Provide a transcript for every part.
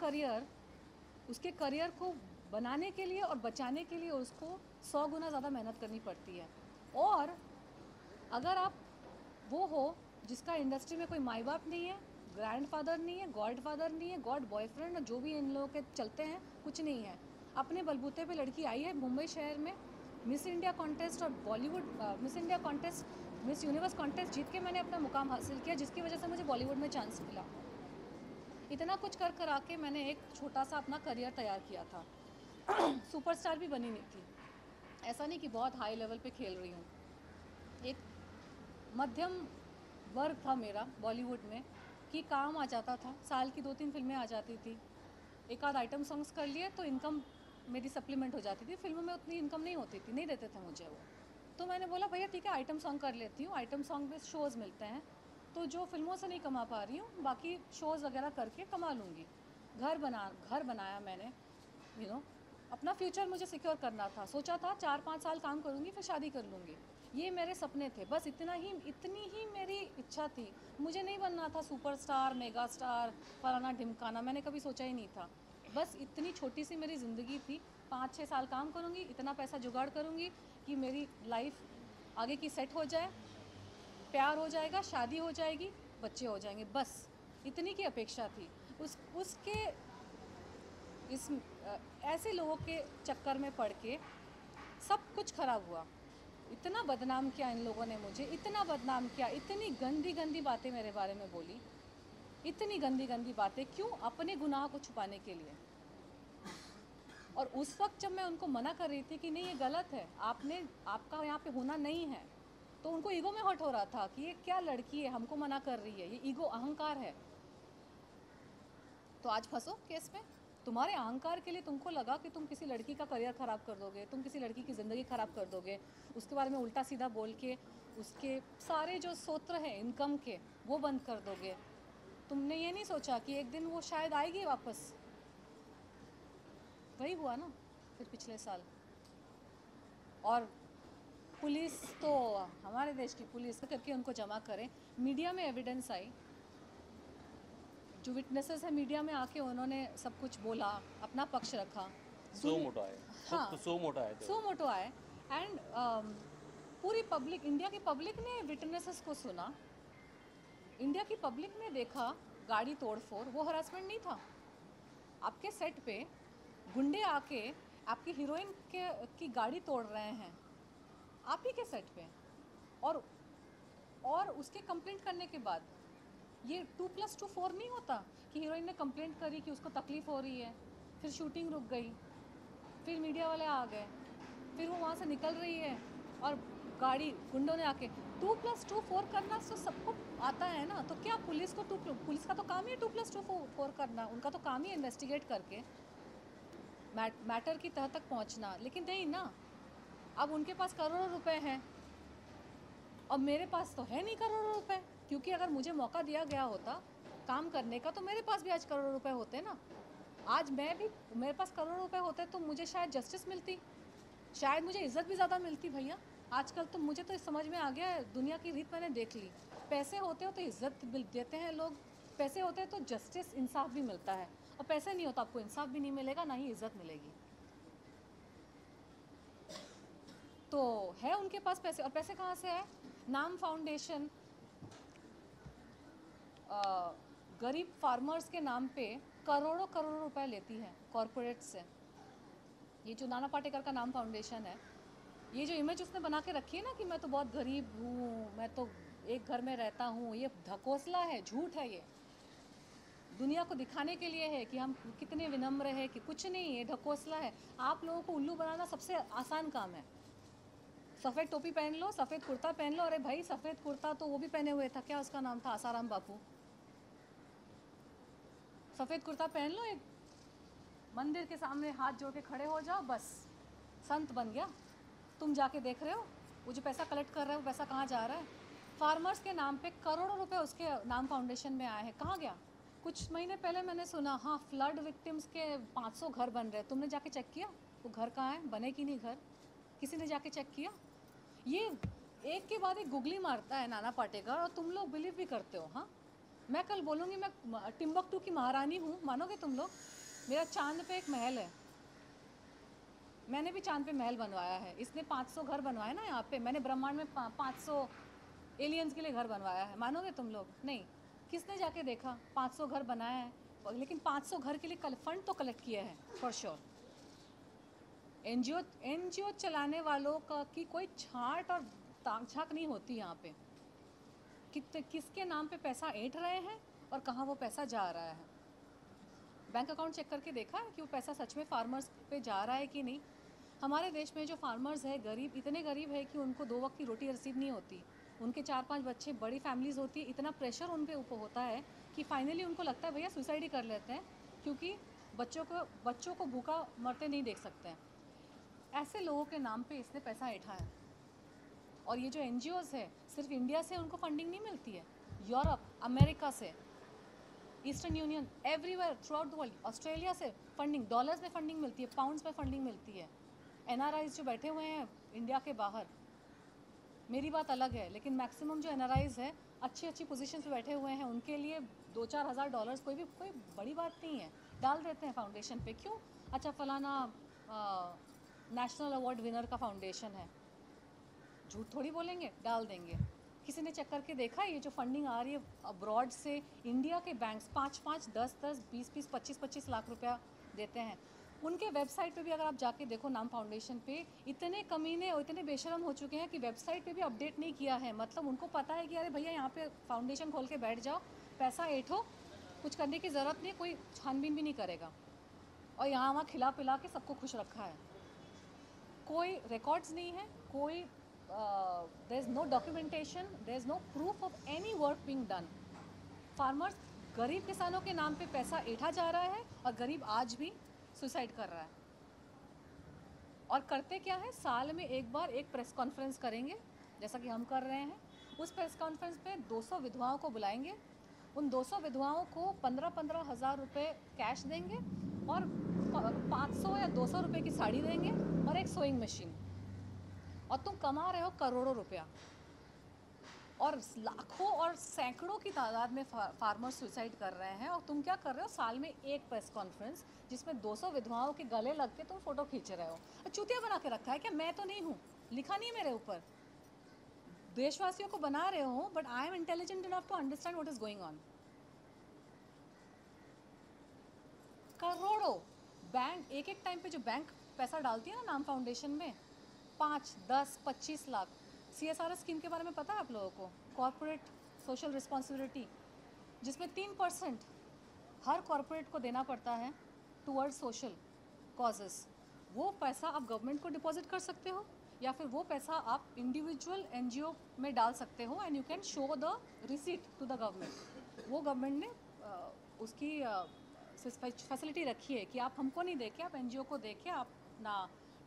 Career उसके career को बनाने के लिए और बचाने के लिए उसको सौ गुना ज़्यादा मेहनत करनी पड़ती है। और अगर आप वो हो जिसका इंडस्ट्री में कोई माई बाप नहीं है ग्रैंडफादर नहीं है गॉड फादर नहीं है गॉड बॉयफ्रेंड जो भी इन लोगों के चलते हैं, कुछ नहीं है। अपने बलबूते पे लड़की आई है मुंबई शहर में मिस इंडिया कॉन्टेस्ट और Bollywood Miss India contest Miss Universe contest जीत के मैंने अपना मुकाम हासिल किया, जिसकी वजह से मुझे बॉलीवुड में चांस मिला। इतना कुछ कर कर आके मैंने एक छोटा सा अपना करियर तैयार किया था। सुपरस्टार भी बनी नहीं थी। ऐसा नहीं कि बहुत हाई लेवल पे खेल रही हूँ। एक मध्यम वर्ग था मेरा बॉलीवुड में कि काम आ जाता था। साल की दो तीन फ़िल्में आ जाती थी। एक आध आइटम सॉन्ग्स कर लिए तो इनकम मेरी सप्लीमेंट हो जाती थी। फ़िल्मों में उतनी इनकम नहीं होती थी, नहीं देते थे मुझे वो। तो मैंने बोला, भैया, ठीक है आइटम सॉन्ग कर लेती हूँ। आइटम सॉन्ग में शोज़ मिलते हैं। तो जो फ़िल्मों से नहीं कमा पा रही हूँ, बाकी शोज़ वगैरह करके कमा लूँगी। घर बना, घर बनाया मैंने यू नो अपना फ्यूचर मुझे सिक्योर करना था। सोचा था चार पाँच साल काम करूँगी, फिर शादी कर लूँगी। ये मेरे सपने थे। बस इतना ही, इतनी ही मेरी इच्छा थी। मुझे नहीं बनना था सुपरस्टार मेगा स्टार फलाना ढिमकाना, मैंने कभी सोचा ही नहीं था। बस इतनी छोटी सी मेरी ज़िंदगी थी। पाँच छः साल काम करूँगी, इतना पैसा जुगाड़ करूँगी कि मेरी लाइफ आगे की सेट हो जाए। प्यार हो जाएगा, शादी हो जाएगी, बच्चे हो जाएँगे, बस, इतनी की अपेक्षा थी। उस, उसके, इस ऐसे लोगों के चक्कर में पड़ के सब कुछ खराब हुआ। इतना बदनाम किया इन लोगों ने मुझे, इतना बदनाम किया, इतनी गंदी गंदी बातें मेरे बारे में बोली। इतनी गंदी गंदी बातें, क्यों अपने गुनाह को छुपाने के लिए? और उस वक्त जब मैं उनको मना कर रही थी कि नहीं, ये गलत है, आपने, आपका यहाँ पे होना नहीं है तो उनको ईगो में हट हो रहा था कि ये क्या लड़की है, हमको मना कर रही है, ये ईगो अहंकार है। तो आज फंसो केस में। तुम्हारे अहंकार के लिए तुमको लगा कि तुम किसी लड़की का करियर ख़राब कर दोगे, तुम किसी लड़की की ज़िंदगी ख़राब कर दोगे। उसके बारे में उल्टा सीधा बोल के, उसके सारे जो सोत्र हैं, इनकम के, वो बंद कर दोगे। तुमने ये नहीं सोचा कि एक दिन वो शायद आएगी वापस? वही हुआ ना फिर पिछले साल। और पुलिस तो हमारे देश की पुलिस करके उनको जमा करें। मीडिया में एविडेंस आई। जो विटनेसेस है मीडिया में आके उन्होंने सब कुछ बोला अपना पक्ष रखा। सो मोटो आए। हाँ। तो सो मोटो आए सो मोटो आए। एंड पूरी पब्लिक इंडिया की पब्लिक ने विटनेसेस को सुना। इंडिया की पब्लिक ने देखा गाड़ी तोड़फोड़ वो हरासमेंट नहीं था। आपके सेट पे गुंडे आके आपकी हीरोइन के की गाड़ी तोड़ रहे हैं। आप ही के सेट पे और और उसके कंप्लेंट करने के बाद ये टू प्लस टू फोर नहीं होता कि हीरोइन ने कंप्लेंट करी कि उसको तकलीफ़ हो रही है फिर शूटिंग रुक गई फिर मीडिया वाले आ गए फिर वो वहाँ से निकल रही है और गाड़ी गुंडों ने आके टू प्लस टू फोर करना तो सबको आता है ना तो क्या पुलिस को टू पुलिस का तो काम ही है टू प्लस टू फोर करना उनका तो काम ही इन्वेस्टिगेट करके मैट, मैटर की तह तक पहुँचना लेकिन नहीं ना। अब उनके पास करोड़ों रुपए हैं। और मेरे पास तो है नहीं करोड़ों रुपए, क्योंकि अगर मुझे मौका दिया गया होता काम करने का तो मेरे पास भी आज करोड़ों रुपए होते ना। आज मैं भी, मेरे पास करोड़ों रुपए होते तो मुझे शायद जस्टिस मिलती। शायद मुझे इज़्ज़त भी ज़्यादा मिलती भैया। आजकल तो मुझे तो समझ में आ गया है, दुनिया की रीत मैंने देख ली। पैसे होते हो तो इज़्ज़त देते हैं लोग। पैसे होते हैं तो जस्टिस इंसाफ भी मिलता है। और पैसे नहीं होता, आपको इंसाफ भी नहीं मिलेगा, ना ही इज़्ज़त मिलेगी। तो है उनके पास पैसे? और पैसे कहाँ से है? नाम फाउंडेशन गरीब फार्मर्स के नाम पे करोड़ों करोड़ों रुपए लेती है कॉरपोरेट से। ये जो नाना पाटेकर का नाम फाउंडेशन है, ये जो इमेज उसने बना के रखी है ना कि मैं तो बहुत गरीब हूँ, मैं तो एक घर में रहता हूँ, ये धकोसला है, झूठ है ये। दुनिया को दिखाने के लिए है कि हम कितने विनम्र है कि कुछ नहीं है ढकोसला है। आप लोगों को उल्लू बनाना सबसे आसान काम है। सफ़ेद टोपी पहन लो, सफ़ेद कुर्ता पहन लो। अरे भाई, सफ़ेद कुर्ता तो वो भी पहने हुए था। क्या उसका नाम था? आसाराम बापू। सफ़ेद कुर्ता पहन लो एक। मंदिर के सामने हाथ जोड़ के खड़े हो जाओ, बस। संत बन गया। तुम जाके देख रहे हो? वो जो पैसा कलेक्ट कर रहे हो पैसा कहाँ जा रहा है? फार्मर्स के नाम पे करोड़ों रुपए उसके नाम फाउंडेशन में आए हैं। कहाँ गया? कुछ महीने पहले मैंने सुना हाँ फ्लड विक्टिम्स के 500 घर बन रहे तुमने जाके चेक किया? वो घर कहाँ है? बने कि नहीं घर? किसी ने जाके चेक किया? ये एक के बाद एक गुगली मारता है नाना पाटेकर और तुम लोग बिलीव भी करते हो हाँ? मैं कल बोलूँगी, मैं टिम्बकटू की महारानी हूँ, मानोगे तुम लोग? मेरा चाँद पे एक महल है। मैंने भी चाँद पे महल बनवाया है। इसने 500 घर बनवाए ना यहाँ पे। मैंने ब्रह्मांड में पा- 500 एलियंस के लिए घर बनवाया है। मानोगे तुम लोग? नहीं। किसने जाके देखा? 500 घर बनाया है। लेकिन 500 घर के लिए कल फंड तो कलेक्ट किया है फॉर श्योर एन जी चलाने वालों का की कोई छाट और ताक झाक नहीं होती यहाँ पे। कित, किसके नाम पे पैसा ऐंठ रहे हैं और कहाँ वो पैसा जा रहा है? बैंक अकाउंट चेक करके देखा है कि वो पैसा सच में फार्मर्स पे जा रहा है कि नहीं? हमारे देश में जो फार्मर्स है, गरीब, इतने गरीब है कि उनको दो वक्त की रोटी नसीब नहीं होती। उनके चार पाँच बच्चे, बड़ी फैमिलीज़ होती है, इतना प्रेशर उन पे ऊपर होता है कि फाइनली उनको लगता है भैया सुसाइड ही कर लेते हैं, क्योंकि बच्चों को बच्चों को भूखा मरते नहीं देख सकते हैं। ऐसे लोगों के नाम पे इसने पैसा है और ये जो एन है, सिर्फ़ इंडिया से उनको फंडिंग नहीं मिलती है, यूरोप, अमेरिका से, Eastern Union everywhere throughout the world Australia से फंडिंग डॉलर्स में फंडिंग मिलती है पाउंड्स में फंडिंग मिलती है। एन जो बैठे हुए हैं इंडिया के बाहर, मेरी बात अलग है, लेकिन मैक्सिमम जो एन है अच्छी अच्छी पोजीशन पे बैठे हुए हैं, उनके लिए दो चार हज़ार डॉलर्स कोई भी, कोई बड़ी बात नहीं है। डाल देते हैं फाउंडेशन पे, क्यों? अच्छा फलाना नेशनल अवार्ड विनर का फाउंडेशन है। झूठ थोड़ी बोलेंगे? डाल देंगे। किसी ने चेक करके देखा ये जो फंडिंग आ रही है अब्रॉड से इंडिया के बैंक्स पाँच पाँच दस दस बीस बीस पच्चीस पच्चीस लाख रुपया देते हैं। उनके वेबसाइट पे भी अगर आप जाके देखो नाम फाउंडेशन पे, इतने कमीने और इतने बेशरम हो चुके हैं कि वेबसाइट पे भी अपडेट नहीं किया है। मतलब उनको पता है कि अरे भैया यहाँ पे फाउंडेशन खोल के बैठ जाओ, पैसा ऐठो, कुछ करने की ज़रूरत नहीं, कोई छानबीन भी नहीं करेगा। और यहाँ वहाँ खिला पिला के सबको खुश रखा है। कोई रिकॉर्ड्स नहीं है, कोई there is no documentation there is no proof of any work being done farmers गरीब किसानों के नाम पे पैसा ऐठा जा रहा है और गरीब आज भी सुसाइड कर रहा है। और करते क्या है? साल में एक बार एक प्रेस कॉन्फ्रेंस करेंगे, जैसा कि हम कर रहे हैं। उस प्रेस कॉन्फ्रेंस पे 200 विधवाओं को बुलाएँगे उन 200 विधवाओं को पंद्रह पंद्रह हज़ार रुपये कैश देंगे और 500 या 200 रुपए की साड़ी देंगे और एक सोइंग मशीन और तुम कमा रहे हो करोड़ों रुपया। और लाखों और सैकड़ों की तादाद में फार्मर सुसाइड कर रहे हैं और तुम क्या कर रहे हो? साल में एक प्रेस कॉन्फ्रेंस जिसमें 200 विधवाओं के गले लग के तुम फ़ोटो खींच रहे हो। चूतिया बना के रखा है क्या? मैं तो नहीं हूँ। लिखा नहीं मेरे ऊपर। देशवासियों को बना रहे हो but I am intelligent enough to understand what is going on करोड़ों बैंक एक एक टाइम पे जो बैंक पैसा डालती है ना, नाम फाउंडेशन में, पाँच, दस, पच्चीस lakh C S R S scheme के बारे में पता है आप लोगों को? कॉरपोरेट सोशल रिस्पॉन्सिबिलिटी जिसमें तीन परसेंट हर कॉरपोरेट को देना पड़ता है टूवर्ड सोशल कॉजेस वो पैसा आप गवर्नमेंट को डिपॉजिट कर सकते हो या फिर वो पैसा आप इंडिविजुअल एनजीओ में डाल सकते हो and you can show the receipt to the government वो गवर्नमेंट ने उसकी फैसिलिटी रखी है कि आप हमको नहीं देखे आप एनजीओ को दे के आप ना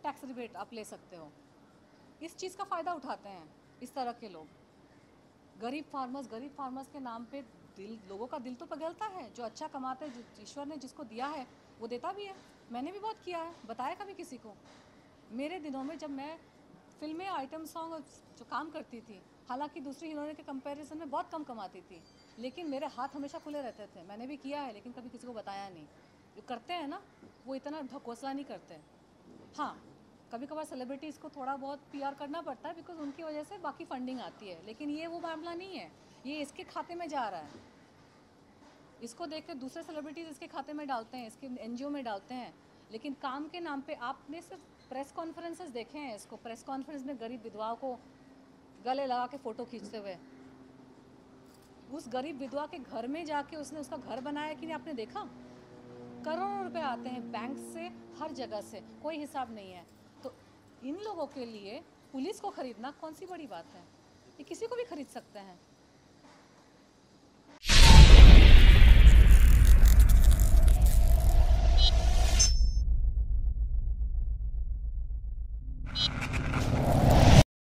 टैक्स रिबेट आप ले सकते हो। इस चीज़ का फ़ायदा उठाते हैं, इस तरह के लोग। गरीब फार्मर्स गरीब फार्मर्स के नाम पे दिल, लोगों का दिल तो पगलता है, जो अच्छा कमाते हैं ईश्वर ने जिसको दिया है, वो देता भी है। मैंने भी बहुत किया है, बताया कभी किसी को? मेरे दिनों में जब मैं फ़िल्में आइटम सॉन्ग जो काम करती थी, हालाँकि दूसरी हीरोइन के कंपैरिजन में बहुत कम कमाती थी, लेकिन मेरे हाथ हमेशा खुले रहते थे। मैंने भी किया है, लेकिन कभी किसी को बताया नहीं। जो करते हैं ना, वो इतना ढकोसला नहीं करते। हाँ कभी कभार सेलिब्रिटीज़ को थोड़ा बहुत पीआर करना पड़ता है बिकॉज़ उनकी वजह से बाकी फंडिंग आती है। लेकिन ये वो मामला नहीं है। ये इसके खाते में जा रहा है। इसको देख कर दूसरे सेलिब्रिटीज़ इसके खाते में डालते हैं, इसके एनजीओ में डालते हैं। लेकिन काम के नाम पे आपने सिर्फ़ प्रेस कॉन्फ्रेंसेस देखे हैं इसको। प्रेस कॉन्फ्रेंस में गरीब विधवाओं को गले लगा के फ़ोटो खींचते हुए। उस गरीब विधवा के घर में जाके उसने उसका घर बनाया कि नहीं, आपने देखा? करोड़ों रुपए आते हैं बैंक से, हर जगह से, कोई हिसाब नहीं है। तो इन लोगों के लिए पुलिस को खरीदना कौन सी बड़ी बात है? ये किसी को भी खरीद सकते हैं।